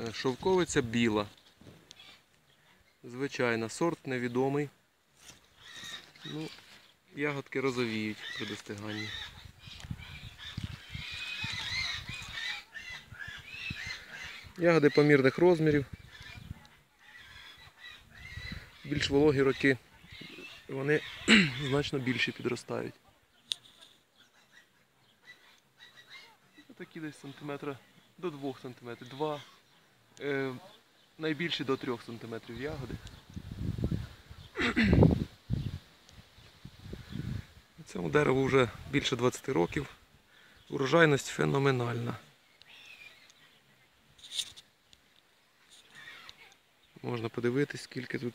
Е, Шовковиця біла. Звичайна, сорт невідомий. Ну, ягодки розовіють при достиганні. Ягоди помірних розмірів. Більш вологі роки вони значно більше підростають. Такі десь сантиметра до 2 сантиметрів. 2, е, найбільші до 3 сантиметрів ягоди. Цьому дереву вже більше 20 років. Урожайність феноменальна. Можна подивитись, скільки тут.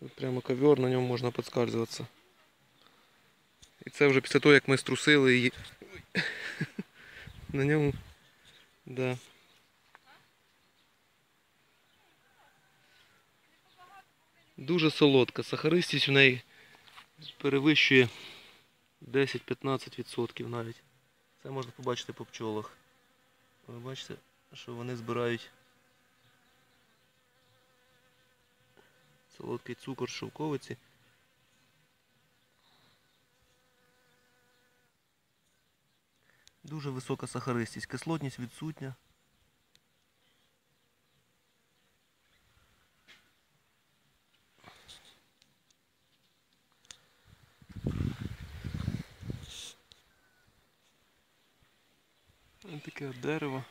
Тут прямо ковер, на ньому можна підскальзуватися. І це вже після того, як ми струсили її. На ньому. Да. Дуже солодка. Сахаристість в неї перевищує 10-15% навіть. Це можна побачити по пчолах. Ви бачите, що вони збирають солодкий цукор шовковиці. Дуже висока сахаристість, кислотність відсутня. Ось таке дерево.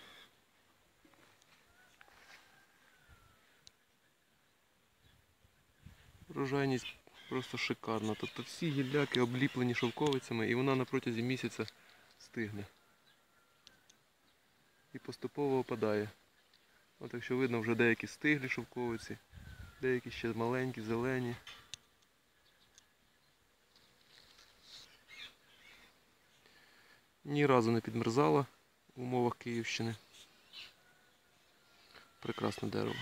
Врожайність просто шикарна. Тобто всі гілляки обліплені шовковицями і вона на протязі місяця стигне. І поступово опадає. От якщо видно вже деякі стиглі шовковиці, деякі ще маленькі, зелені. Ні разу не підмерзала в умовах Київщини. Прекрасне дерево.